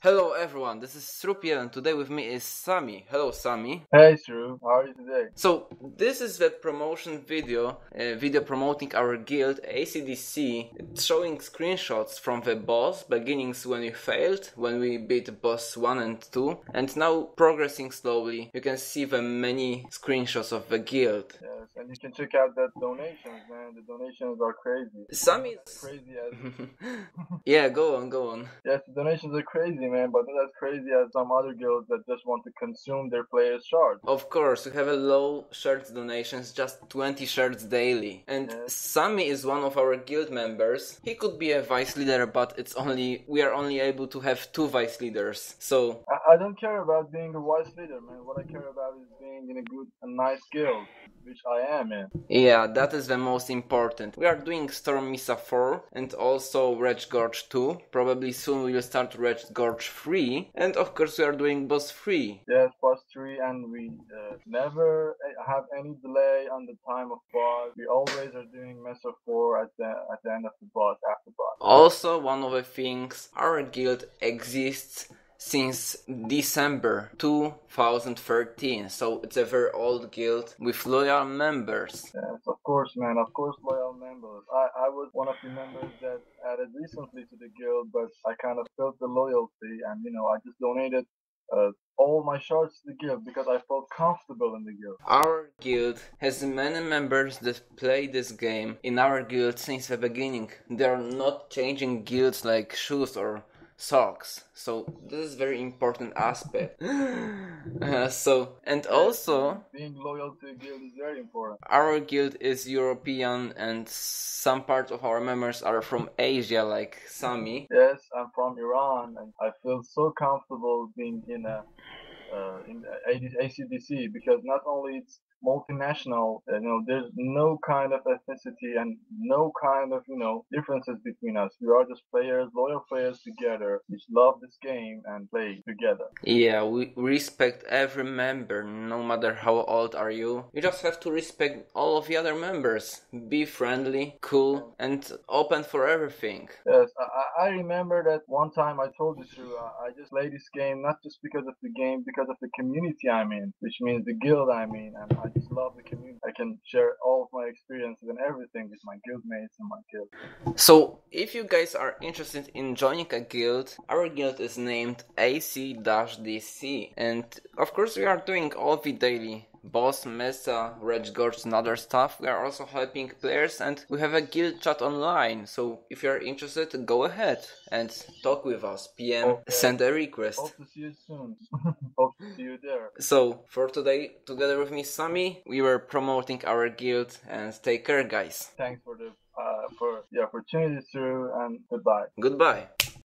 Hello everyone, this is Strupiel and today with me is Samy. Hello Samy. Hey Shrew, how are you today? So this is the promotion video, uh, video promoting our guild ACDC, showing screenshots from the boss, beginnings when we failed, when we beat boss 1 and 2, and now progressing slowly. You can see the many screenshots of the guild. Yes, and you can check out that donations, man. The donations are crazy. Samy crazy as Yeah, go on, go on. yes, the donations are crazy, man, but not as crazy as some other guilds that just want to consume their players' shards. Of course, we have a low shards donations, just 20 shards daily. And Yes. Samy is one of our guild members. He could be a vice leader, but it's only we are only able to have two vice leaders. So I, I don't care about being a vice leader, man. What I care about is being in a good and nice guild, which I am in. yeah, that is the most important. We are doing Storm Mesa 4 and also Reg Gorge 2. Probably soon we will start Reg Gorge 3. And of course we are doing Boss 3. Yes, boss three, and we uh, never have any delay on the time of boss. We always are doing Mesa four at the at the end of the boss after boss. Also, one of the things, our guild exists since December 2013, so it's a very old guild with loyal members. Yes, of course, man. Of course, loyal members. I, was one of the members that added recently to the guild, but I kind of felt the loyalty, and you know, I just donated uh, all my shards to the guild because I felt comfortable in the guild. Our guild has many members that play this game in our guild since the beginning. They are not changing guilds like shoes or socks, so this is very important aspect. Uh, so, and also. being loyal to a guild is very important. Our guild is European and some part of our members are from Asia like Samy. Yes, I'm from Iran, and I feel so comfortable being in a uh, in ACDC because not only it's multinational, uh, you know, there's no kind of ethnicity and no kind of you know differences between us. We are just players, loyal players together, which love this game and play together. Yeah, we respect every member, no matter how old are you. You just have to respect all of the other members. Be friendly, cool, and open for everything. Yes, I, I- remember that one time I told you to, uh, I just play this game not just because of the game, because of the community I'm in, which means the guild I'm in, and I just love the community. I can share all of my experiences and everything with my guildmates and my guild. So, if you guys are interested in joining a guild, our guild is named AC-DC. And of course, we are doing all the daily boss, mesa, reg gorge and other stuff. We are also helping players and we have a guild chat online. So, if you are interested, go ahead and talk with us. PM, Okay. send a request. Hope to see you soon. Hope to see you there. So, for today, together with me, Samy, we were promoting our guild and take care, guys. Thanks for the uh, for the opportunity, Sue, and goodbye. Goodbye.